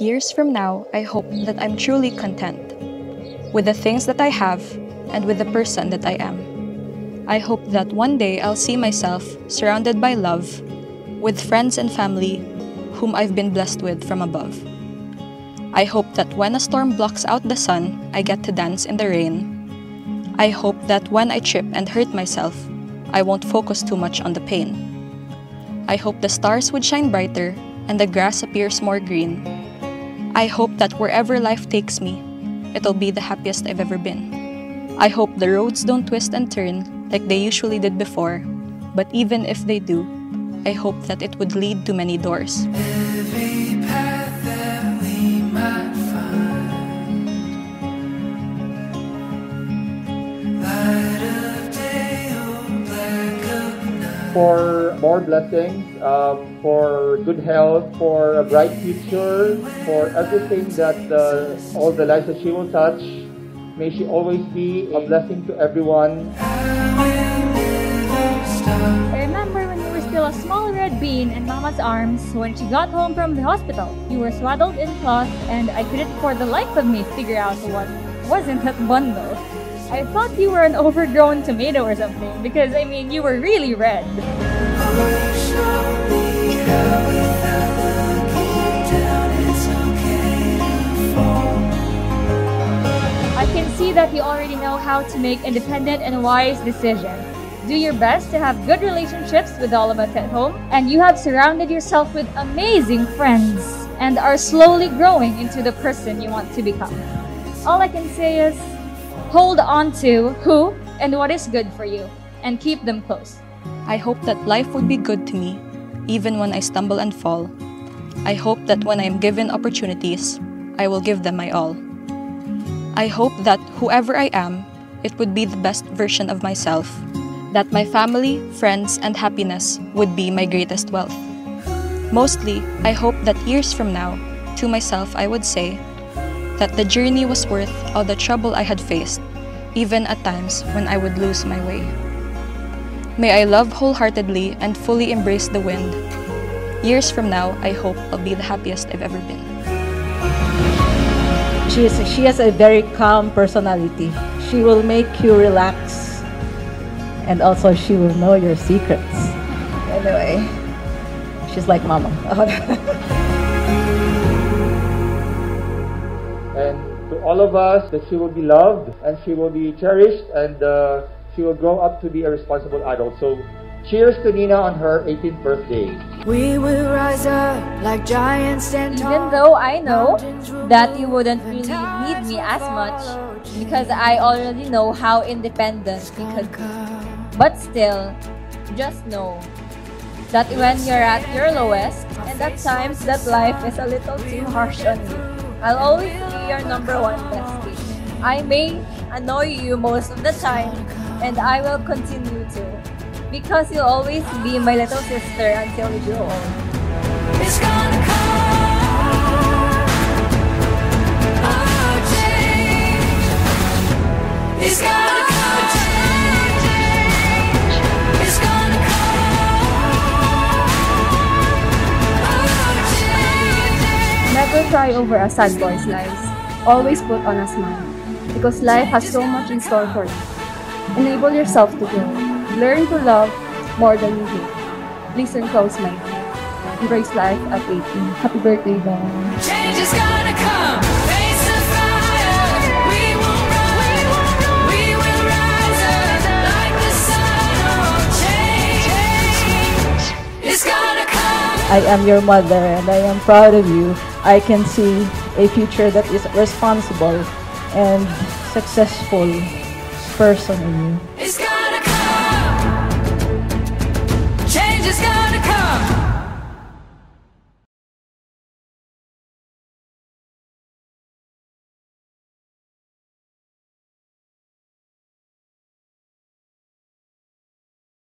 Years from now, I hope that I'm truly content with the things that I have and with the person that I am. I hope that one day I'll see myself surrounded by love, with friends and family whom I've been blessed with from above. I hope that when a storm blocks out the sun, I get to dance in the rain. I hope that when I trip and hurt myself, I won't focus too much on the pain. I hope the stars would shine brighter and the grass appears more green. I hope that wherever life takes me, it'll be the happiest I've ever been. I hope the roads don't twist and turn like they usually did before, but even if they do, I hope that it would lead to many doors. For more blessings, um, for good health, for a bright future, for everything that uh, all the lives that she will touch. May she always be a blessing to everyone. I remember when you were still a small red bean in Mama's arms when she got home from the hospital. You were swaddled in cloth, and I couldn't for the life of me figure out what was in that bundle. I thought you were an overgrown tomato or something because I mean you were really red. I can see that you already know how to make independent and wise decisions. Do your best to have good relationships with all of us at home, and you have surrounded yourself with amazing friends and are slowly growing into the person you want to become. All I can say is hold on to who and what is good for you and keep them close. I hope that life would be good to me, even when I stumble and fall. I hope that when I am given opportunities, I will give them my all. I hope that whoever I am, it would be the best version of myself, that my family, friends, and happiness would be my greatest wealth. Mostly, I hope that years from now, to myself, I would say that the journey was worth all the trouble I had faced, even at times when I would lose my way. May I love wholeheartedly and fully embrace the wind. Years from now, I hope I'll be the happiest I've ever been. She, is, she has a very calm personality. She will make you relax. And also, she will know your secrets. Anyway, she's like mama. to all of us, that she will be loved and she will be cherished and uh, she will grow up to be a responsible adult. So, cheers to Nina on her 18th birthday. We will rise up like giants and Even though I know that you wouldn't really need me as much because I already know how independent you could be. But still, just know that when you're at your lowest and at times that life is a little too harsh on you, I'll always be your number one bestie. I may annoy you most of the time and I will continue to because you'll always be my little sister until we grow old. Cry over a sad boy's lies. Always put on a smile. Because life has so much in store for you. Enable yourself to grow. Learn to love more than you hate. Listen close, my dear. Embrace life at 18. Happy birthday, Dong. Change is gonna come. I am your mother and I am proud of you. I can see a future that is responsible and successful person in you.